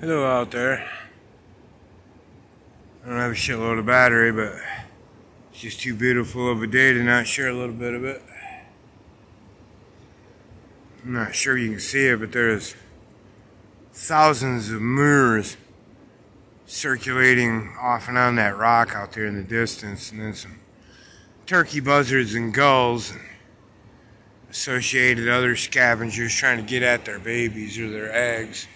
Hello out there. I don't have a shitload of battery, but it's just too beautiful of a day to not share a little bit of it. I'm not sure you can see it, but there's thousands of murres circulating off and on that rock out there in the distance, and then some turkey buzzards and gulls and associated other scavengers trying to get at their babies or their eggs.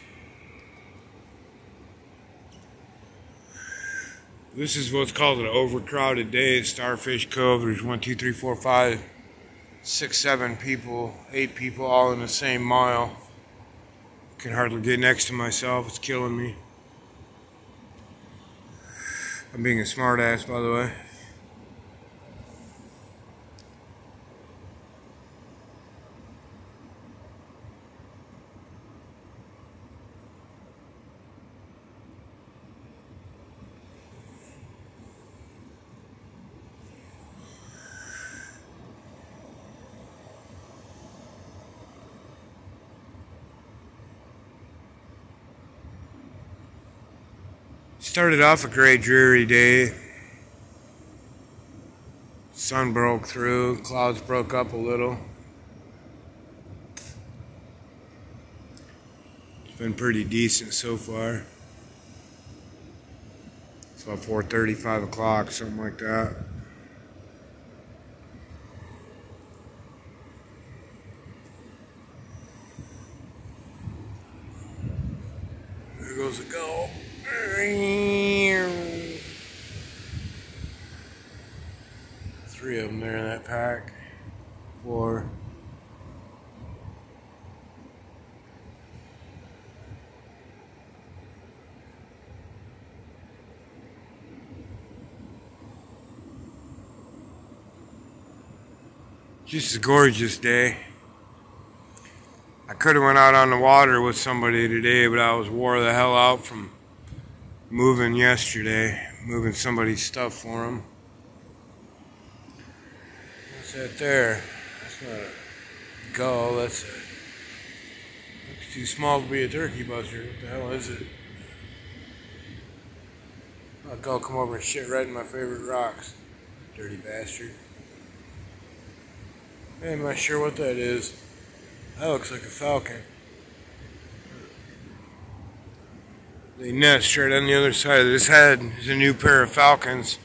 This is what's called an overcrowded day at Starfish Cove. There's one, two, three, four, five, six, seven people, eight people all in the same mile. Can hardly get next to myself. It's killing me. I'm being a smartass, by the way. Started off a gray, dreary day. Sun broke through, clouds broke up a little. It's been pretty decent so far. It's about 4.30, 5 o'clock, something like that. There goes a gull. Three of them there in that pack. Four. Just a gorgeous day. I could have went out on the water with somebody today, but I was wore the hell out from moving yesterday, moving somebody's stuff for them. What's that there? That's not a gull, that's a... Looks too small to be a turkey buster. What the hell is it? A gull come over and shit right in my favorite rocks. Dirty bastard. I'm not sure what that is. That looks like a falcon. They nest right on the other side of this head. There's a new pair of falcons.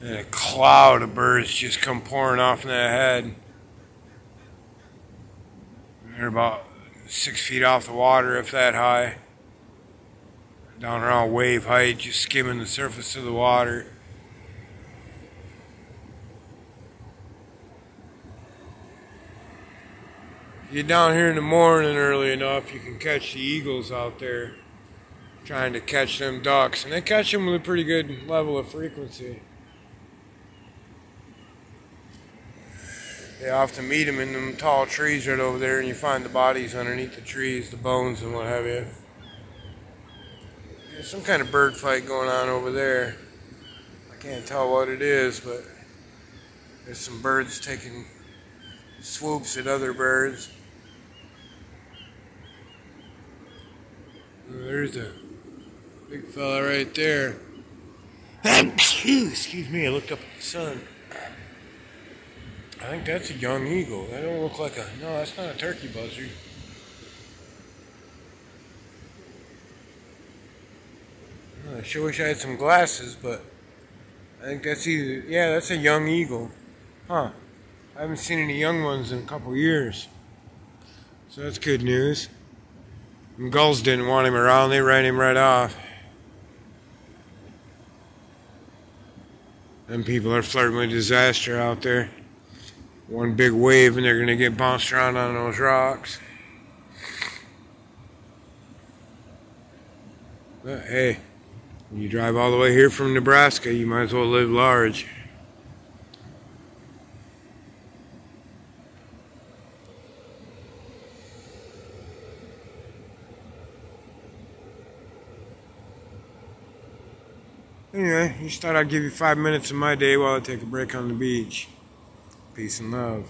And a cloud of birds just come pouring off that head. They're about six feet off the water, if that high. Down around wave height, just skimming the surface of the water. You get down here in the morning early enough, you can catch the eagles out there trying to catch them ducks. And they catch them with a pretty good level of frequency. They often meet them in them tall trees right over there, and you find the bodies underneath the trees, the bones and what have you. There's some kind of bird fight going on over there. I can't tell what it is, but there's some birds taking swoops at other birds. Oh, there's a big fella right there. Excuse me, I looked up at the sun. I think that's a young eagle. That don't look like a... No, that's not a turkey buzzard. I sure wish I had some glasses, but I think that's either... Yeah, that's a young eagle. Huh. I haven't seen any young ones in a couple years. So that's good news. And gulls didn't want him around. They ran him right off. Them people are flirting with disaster out there one big wave and they're going to get bounced around on those rocks. But hey, when you drive all the way here from Nebraska, you might as well live large. Anyway, just thought I'd give you five minutes of my day while I take a break on the beach. Peace and love.